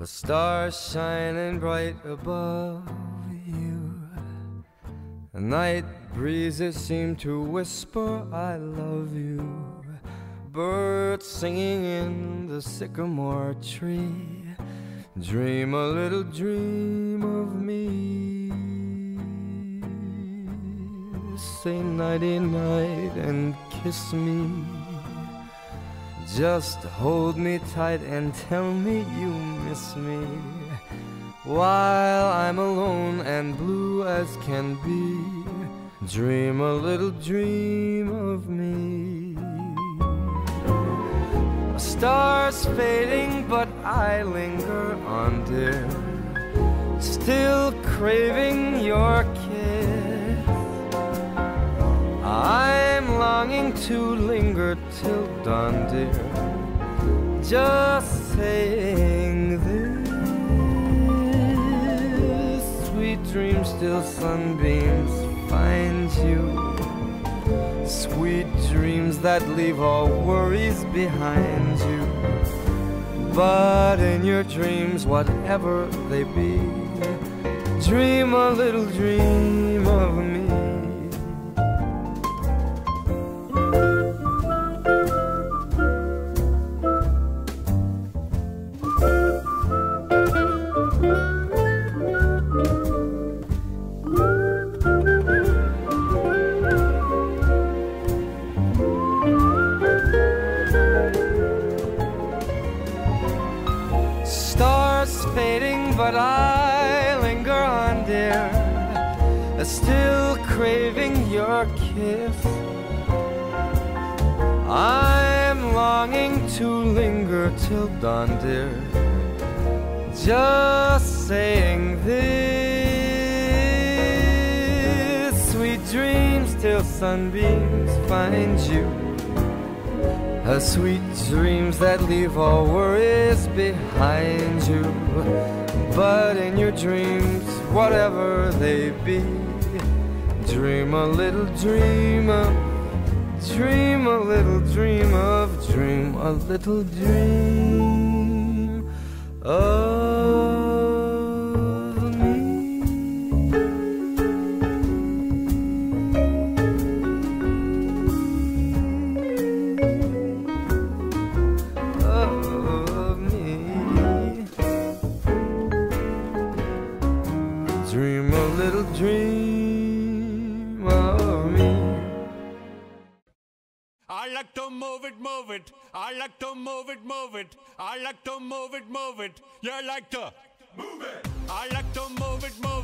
A star shining bright above you. The night breezes seem to whisper, I love you. Birds singing in the sycamore tree. Dream a little dream of me. Say nighty night and kiss me. Just hold me tight and tell me you miss me. While I'm alone and blue as can be, dream a little dream of me. A star's fading, but I linger on, dear. Still craving your kiss. To linger till dawn, dear. Just saying this. Sweet dreams, still sunbeams find you. Sweet dreams that leave all worries behind you. But in your dreams, whatever they be, dream a little dream fading, but I linger on, dear. Still craving your kiss. I'm longing to linger till dawn, dear. Just saying this. Sweet dreams till sunbeams find you. A sweet dreams that leave all worries behind you. But in your dreams, whatever they be, dream a little dream of, dream a little dream of, dream a little dream Dream dream of me. I like to move it, move it. I like to move it, move it. I like to move it, move it. You like to move it. I like to move it, move it.